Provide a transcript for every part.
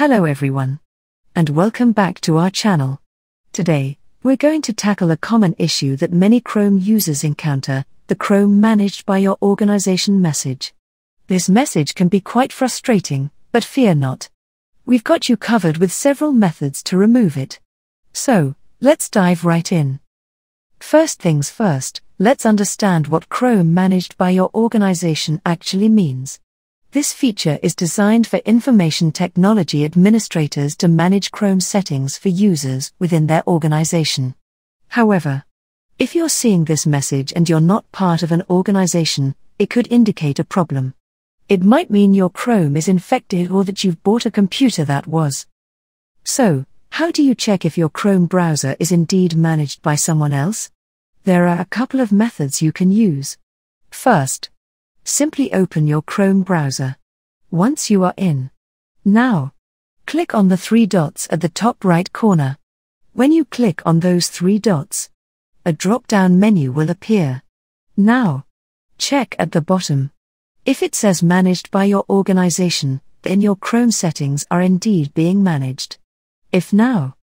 Hello everyone. And welcome back to our channel. Today, we're going to tackle a common issue that many Chrome users encounter, the Chrome managed by your organization message. This message can be quite frustrating, but fear not. We've got you covered with several methods to remove it. So, let's dive right in. First things first, let's understand what Chrome managed by your organization actually means. This feature is designed for information technology administrators to manage Chrome settings for users within their organization. However, if you're seeing this message and you're not part of an organization, it could indicate a problem. It might mean your Chrome is infected or that you've bought a computer that was. So, how do you check if your Chrome browser is indeed managed by someone else? There are a couple of methods you can use. First, simply open your Chrome browser. Once you are in, now, click on the three dots at the top right corner. When you click on those three dots, a drop down menu will appear. Now, check at the bottom. If it says managed by your organization, then your Chrome settings are indeed being managed. If now,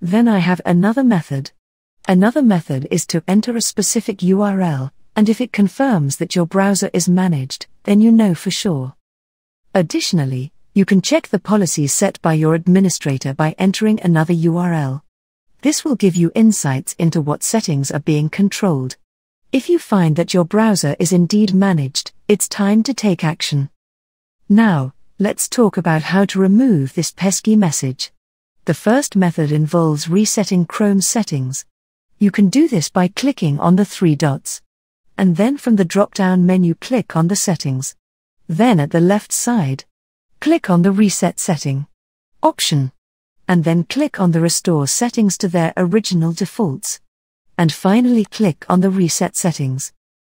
then I have another method. Another method is to enter a specific URL, and if it confirms that your browser is managed, then you know for sure. Additionally, you can check the policies set by your administrator by entering another URL. This will give you insights into what settings are being controlled. If you find that your browser is indeed managed, it's time to take action. Now, let's talk about how to remove this pesky message. The first method involves resetting Chrome settings. You can do this by clicking on the three dots and then from the drop down menu, click on the settings. Then at the left side, click on the Reset Setting option. And then click on the Restore settings to their original defaults. And finally, click on the Reset Settings.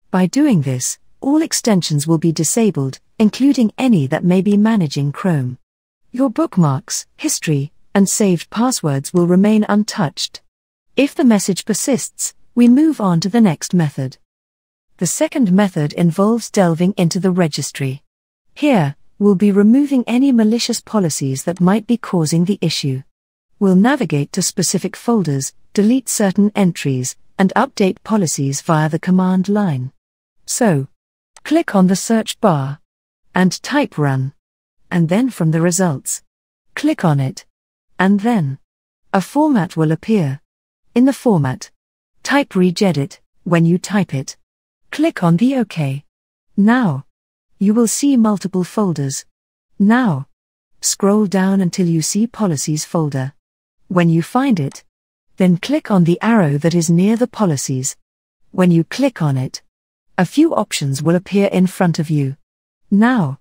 By doing this, all extensions will be disabled, including any that may be managing Chrome. Your bookmarks, history, and saved passwords will remain untouched. If the message persists, we move on to the next method. The second method involves delving into the registry. Here, we'll be removing any malicious policies that might be causing the issue. We'll navigate to specific folders, delete certain entries, and update policies via the command line. So, click on the search bar and type run. And then from the results, click on it. And then, a format will appear. In the format, type regedit when you type it. Click on the OK. Now. You will see multiple folders. Now. Scroll down until you see Policies folder. When you find it, then click on the arrow that is near the Policies. When you click on it, a few options will appear in front of you. Now,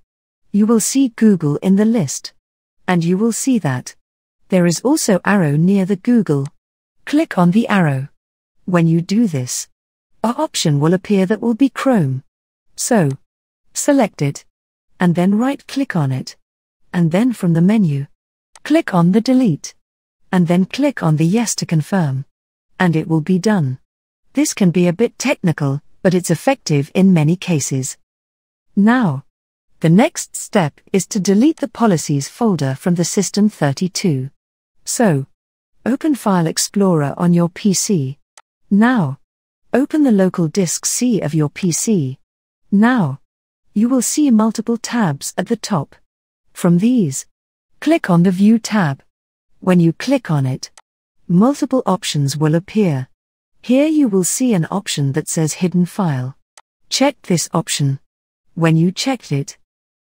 you will see Google in the list. And you will see that there is also arrow near the Google. Click on the arrow. When you do this, a option will appear that will be Chrome. So, select it, and then right click on it. And then from the menu, click on the delete, and then click on the yes to confirm. And it will be done. This can be a bit technical, but it's effective in many cases. Now, the next step is to delete the policies folder from the System32. So, open File Explorer on your PC. Now, Open the local disk C of your PC. Now, you will see multiple tabs at the top. From these, click on the View tab. When you click on it, multiple options will appear. Here you will see an option that says Hidden File. Check this option. When you checked it,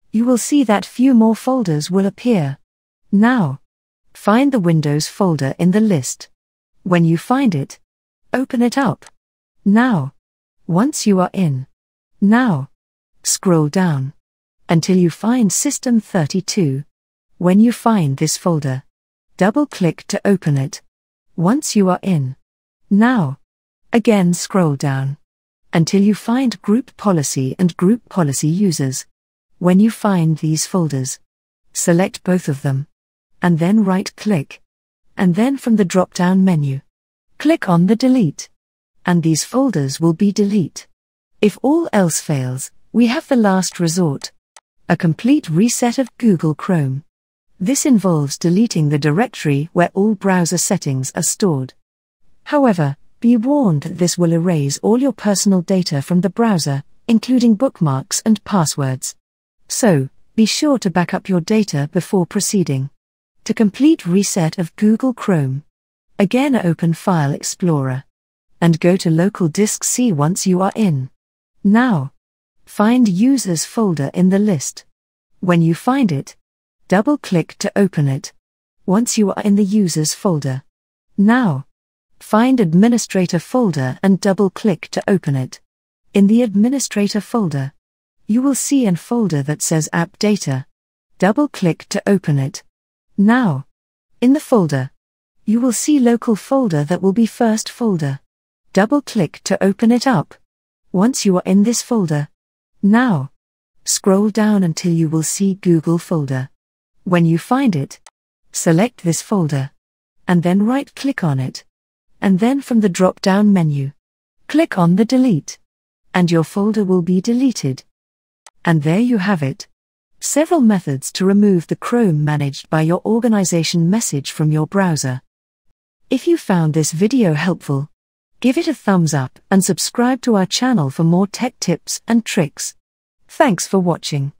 you will see that few more folders will appear. Now, find the Windows folder in the list. When you find it, open it up. Now. Once you are in. Now. Scroll down. Until you find System 32. When you find this folder, double click to open it. Once you are in. Now. Again scroll down. Until you find Group Policy and Group Policy Users. When you find these folders, select both of them. And then right click. And then from the drop down menu, click on the Delete and these folders will be delete. If all else fails, we have the last resort. A complete reset of Google Chrome. This involves deleting the directory where all browser settings are stored. However, be warned that this will erase all your personal data from the browser, including bookmarks and passwords. So, be sure to back up your data before proceeding. To complete reset of Google Chrome, again open File Explorer and go to local disk C once you are in. Now, find Users folder in the list. When you find it, double click to open it. Once you are in the Users folder. Now, find Administrator folder and double click to open it. In the Administrator folder, you will see an folder that says App Data. Double click to open it. Now, in the folder, you will see Local folder that will be first folder. Double click to open it up. Once you are in this folder. Now, scroll down until you will see Google folder. When you find it, select this folder. And then right click on it. And then from the drop down menu, click on the delete. And your folder will be deleted. And there you have it. Several methods to remove the Chrome managed by your organization message from your browser. If you found this video helpful, give it a thumbs up and subscribe to our channel for more tech tips and tricks. Thanks for watching.